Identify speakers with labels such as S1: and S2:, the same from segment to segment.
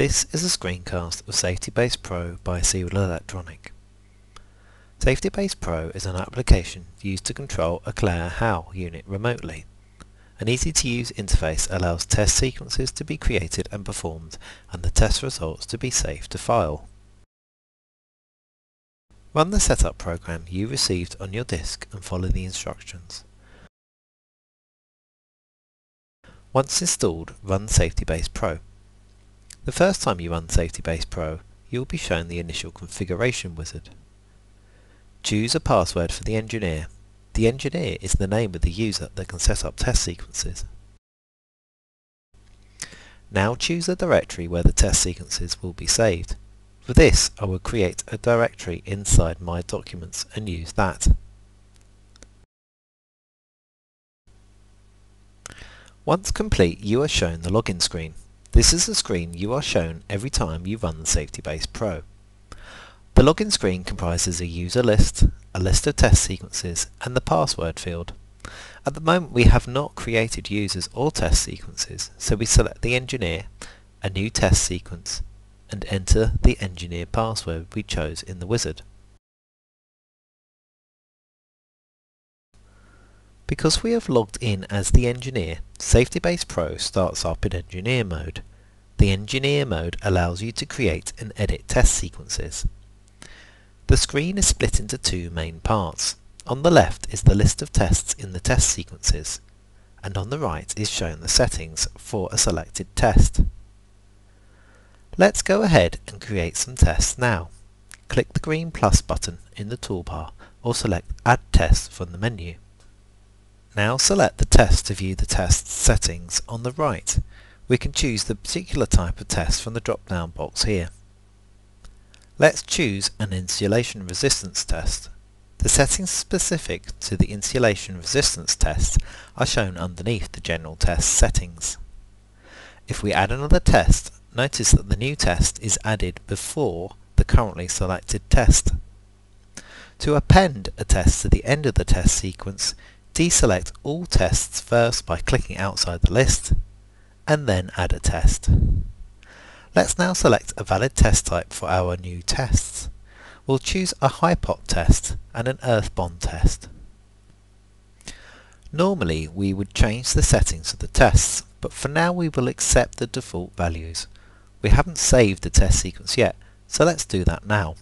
S1: This is a screencast of SafetyBase Pro by Seaward Electronic. SafetyBase Pro is an application used to control a Clare HAL unit remotely. An easy-to-use interface allows test sequences to be created and performed and the test results to be saved to file. Run the setup program you received on your disk and follow the instructions. Once installed, run SafetyBase Pro. The first time you run SafetyBase Pro, you will be shown the initial configuration wizard. Choose a password for the engineer. The engineer is the name of the user that can set up test sequences. Now choose the directory where the test sequences will be saved. For this, I will create a directory inside my documents and use that. Once complete, you are shown the login screen. This is the screen you are shown every time you run the SafetyBase Pro. The login screen comprises a user list, a list of test sequences, and the password field. At the moment we have not created users or test sequences, so we select the engineer, a new test sequence, and enter the engineer password we chose in the wizard. Because we have logged in as the engineer, SafetyBase Pro starts up in engineer mode. The engineer mode allows you to create and edit test sequences. The screen is split into two main parts. On the left is the list of tests in the test sequences, and on the right is shown the settings for a selected test. Let's go ahead and create some tests now. Click the green plus button in the toolbar or select Add Test from the menu. Now select the test to view the test settings on the right. We can choose the particular type of test from the drop-down box here. Let's choose an insulation resistance test. The settings specific to the insulation resistance test are shown underneath the general test settings. If we add another test, notice that the new test is added before the currently selected test. To append a test to the end of the test sequence, Deselect all tests first by clicking outside the list, and then add a test. Let's now select a valid test type for our new tests. We'll choose a HIPOT test and an earth bond test. Normally we would change the settings of the tests, but for now we will accept the default values. We haven't saved the test sequence yet, so let's do that now.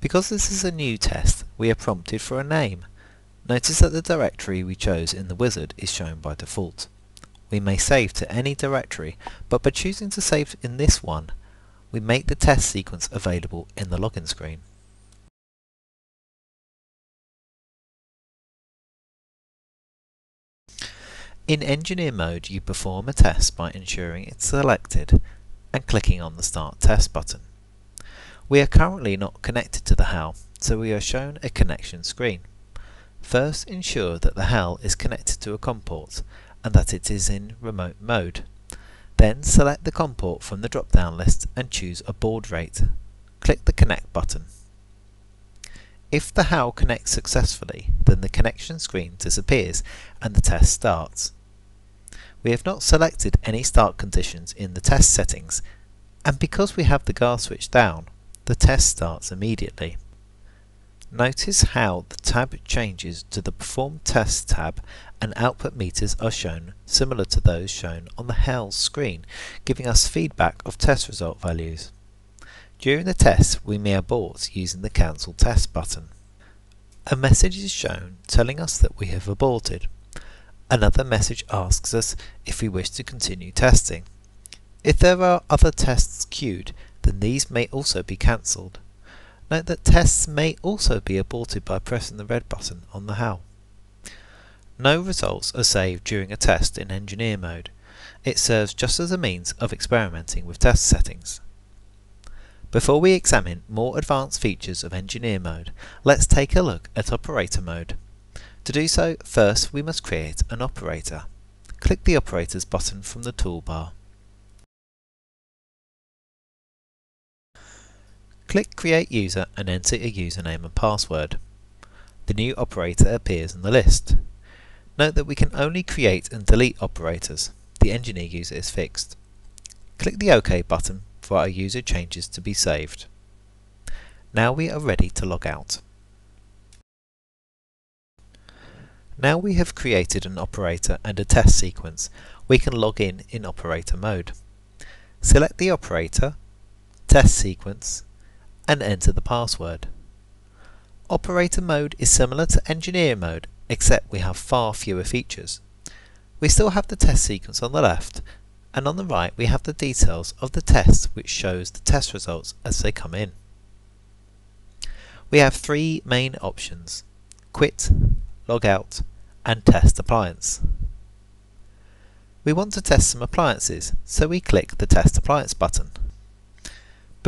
S1: Because this is a new test, we are prompted for a name, Notice that the directory we chose in the wizard is shown by default. We may save to any directory, but by choosing to save in this one, we make the test sequence available in the login screen. In Engineer mode, you perform a test by ensuring it's selected and clicking on the Start Test button. We are currently not connected to the HAL, so we are shown a connection screen. First ensure that the HAL is connected to a COM port and that it is in remote mode. Then select the COM port from the drop-down list and choose a baud rate. Click the Connect button. If the HAL connects successfully, then the connection screen disappears and the test starts. We have not selected any start conditions in the test settings, and because we have the guard switch down, the test starts immediately. Notice how the tab changes to the Perform Test tab and output meters are shown similar to those shown on the HAL screen, giving us feedback of test result values. During the test, we may abort using the Cancel Test button. A message is shown telling us that we have aborted. Another message asks us if we wish to continue testing. If there are other tests queued, then these may also be cancelled. Note that tests may also be aborted by pressing the red button on the HAL. No results are saved during a test in engineer mode. It serves just as a means of experimenting with test settings. Before we examine more advanced features of engineer mode, let's take a look at operator mode. To do so, first we must create an operator. Click the operators button from the toolbar. Click Create User and enter a username and password. The new operator appears in the list. Note that we can only create and delete operators. The engineer user is fixed. Click the OK button for our user changes to be saved. Now we are ready to log out. Now we have created an operator and a test sequence, we can log in in operator mode. Select the operator, test sequence, and enter the password. Operator mode is similar to engineer mode, except we have far fewer features. We still have the test sequence on the left, and on the right we have the details of the test which shows the test results as they come in. We have three main options, quit, log out, and test appliance. We want to test some appliances, so we click the test appliance button.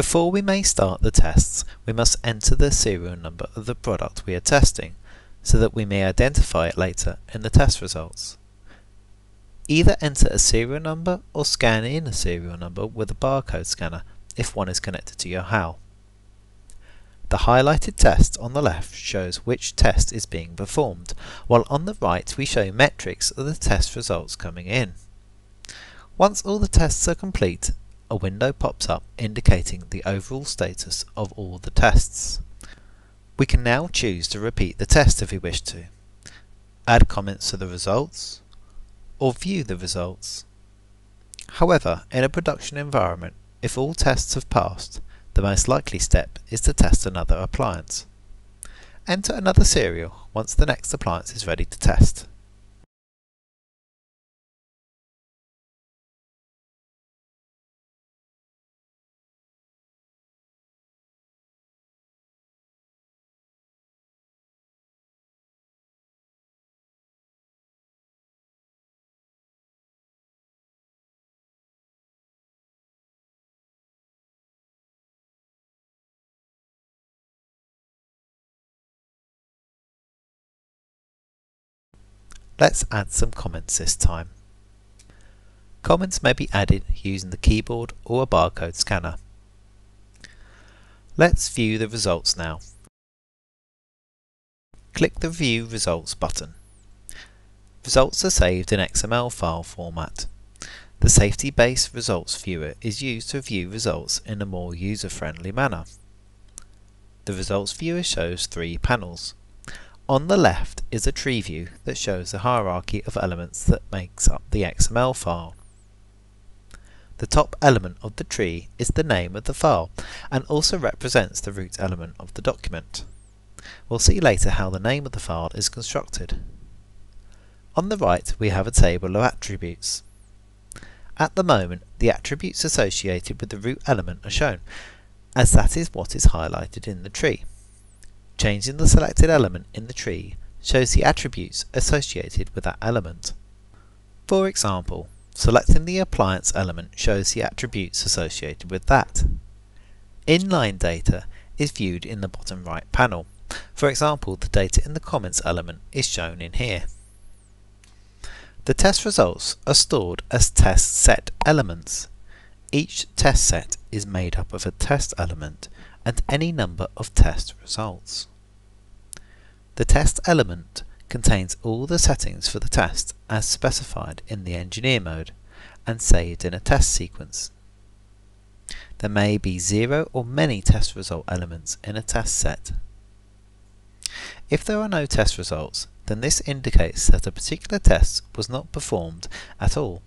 S1: Before we may start the tests, we must enter the serial number of the product we are testing, so that we may identify it later in the test results. Either enter a serial number or scan in a serial number with a barcode scanner if one is connected to your HAL. The highlighted test on the left shows which test is being performed, while on the right we show metrics of the test results coming in. Once all the tests are complete, a window pops up indicating the overall status of all the tests. We can now choose to repeat the test if we wish to, add comments to the results, or view the results. However, in a production environment, if all tests have passed, the most likely step is to test another appliance. Enter another serial once the next appliance is ready to test. Let's add some comments this time. Comments may be added using the keyboard or a barcode scanner. Let's view the results now. Click the View Results button. Results are saved in XML file format. The Safety Base Results Viewer is used to view results in a more user-friendly manner. The Results Viewer shows three panels. On the left is a tree view that shows the hierarchy of elements that makes up the XML file. The top element of the tree is the name of the file and also represents the root element of the document. We'll see later how the name of the file is constructed. On the right we have a table of attributes. At the moment the attributes associated with the root element are shown as that is what is highlighted in the tree. Changing the selected element in the tree shows the attributes associated with that element. For example, selecting the appliance element shows the attributes associated with that. Inline data is viewed in the bottom right panel. For example, the data in the comments element is shown in here. The test results are stored as test set elements. Each test set is made up of a test element and any number of test results. The test element contains all the settings for the test as specified in the engineer mode and saved in a test sequence. There may be zero or many test result elements in a test set. If there are no test results, then this indicates that a particular test was not performed at all.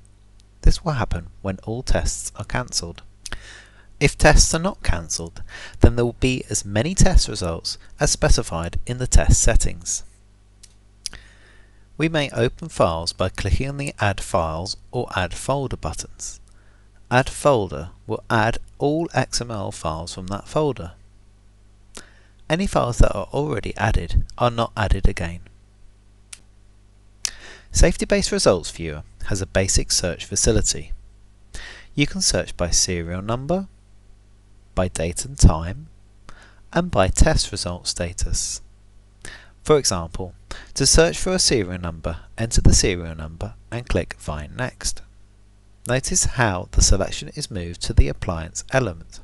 S1: This will happen when all tests are cancelled. If tests are not cancelled, then there will be as many test results as specified in the test settings. We may open files by clicking on the Add Files or Add Folder buttons. Add Folder will add all XML files from that folder. Any files that are already added are not added again. Safety Base Results Viewer has a basic search facility. You can search by serial number, by date and time, and by test result status. For example, to search for a serial number, enter the serial number and click Find Next. Notice how the selection is moved to the appliance element.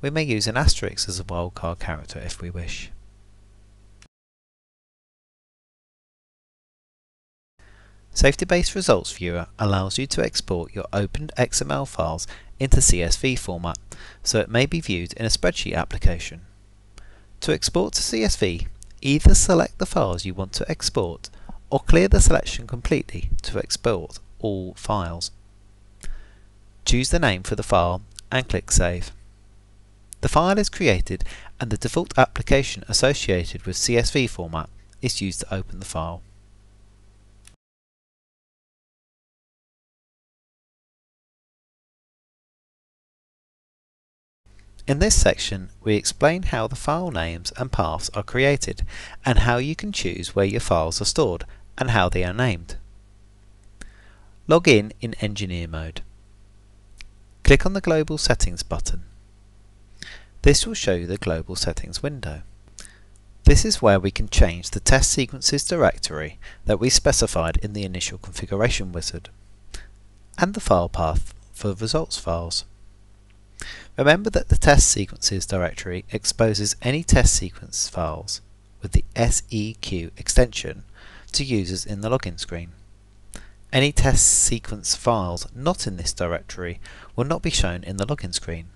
S1: We may use an asterisk as a wildcard character if we wish. Safety-Based Results Viewer allows you to export your opened XML files into CSV format so it may be viewed in a spreadsheet application. To export to CSV, either select the files you want to export or clear the selection completely to export all files. Choose the name for the file and click Save. The file is created and the default application associated with CSV format is used to open the file. In this section, we explain how the file names and paths are created and how you can choose where your files are stored and how they are named. Log in in Engineer mode. Click on the Global Settings button. This will show you the Global Settings window. This is where we can change the test sequences directory that we specified in the initial configuration wizard and the file path for results files. Remember that the test sequences directory exposes any test sequence files with the SEQ extension to users in the login screen. Any test sequence files not in this directory will not be shown in the login screen.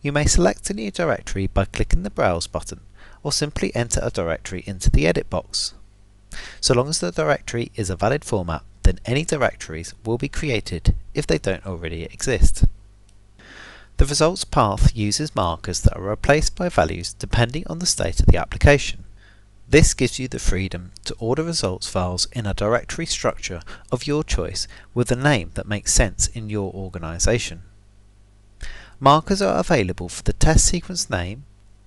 S1: You may select a new directory by clicking the Browse button or simply enter a directory into the edit box. So long as the directory is a valid format, then any directories will be created if they don't already exist. The results path uses markers that are replaced by values depending on the state of the application. This gives you the freedom to order results files in a directory structure of your choice with a name that makes sense in your organization. Markers are available for the test sequence name,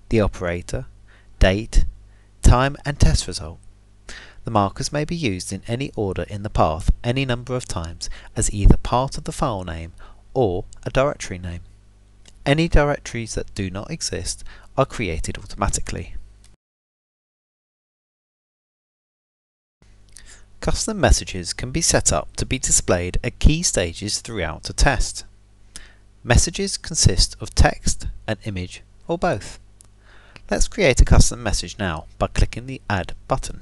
S1: the operator, date, time and test result. The markers may be used in any order in the path any number of times as either part of the file name or a directory name. Any directories that do not exist are created automatically. Custom messages can be set up to be displayed at key stages throughout a test. Messages consist of text, an image, or both. Let's create a custom message now by clicking the Add button.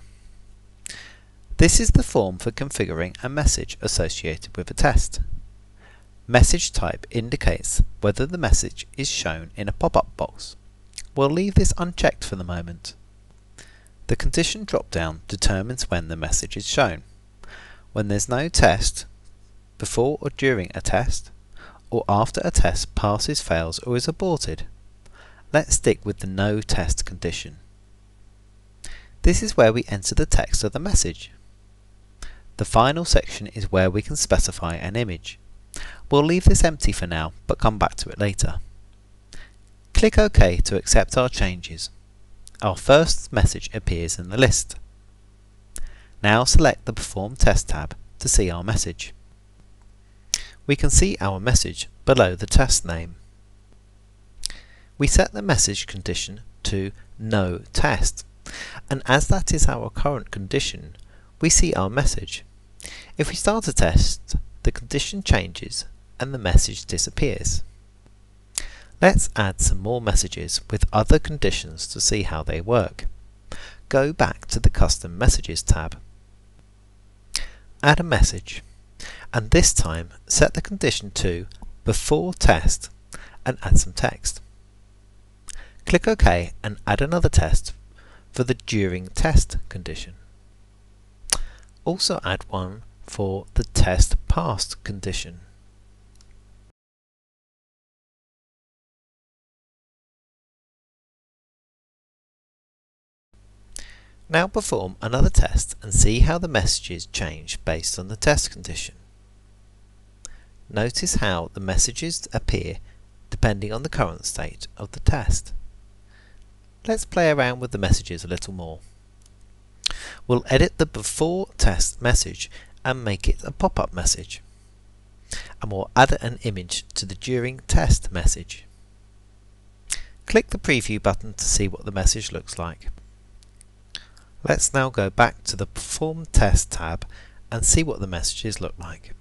S1: This is the form for configuring a message associated with a test. Message type indicates whether the message is shown in a pop-up box. We'll leave this unchecked for the moment. The condition drop-down determines when the message is shown. When there's no test, before or during a test, or after a test passes, fails or is aborted. Let's stick with the no test condition. This is where we enter the text of the message. The final section is where we can specify an image. We'll leave this empty for now, but come back to it later. Click OK to accept our changes. Our first message appears in the list. Now select the Perform Test tab to see our message. We can see our message below the test name. We set the message condition to No Test, and as that is our current condition, we see our message. If we start a test, the condition changes and the message disappears. Let's add some more messages with other conditions to see how they work. Go back to the Custom Messages tab. Add a message and this time set the condition to before test and add some text. Click OK and add another test for the during test condition. Also add one for the test passed condition. Now perform another test and see how the messages change based on the test condition. Notice how the messages appear depending on the current state of the test. Let's play around with the messages a little more. We'll edit the before test message and make it a pop-up message. And we'll add an image to the during test message. Click the preview button to see what the message looks like. Let's now go back to the Perform Test tab and see what the messages look like.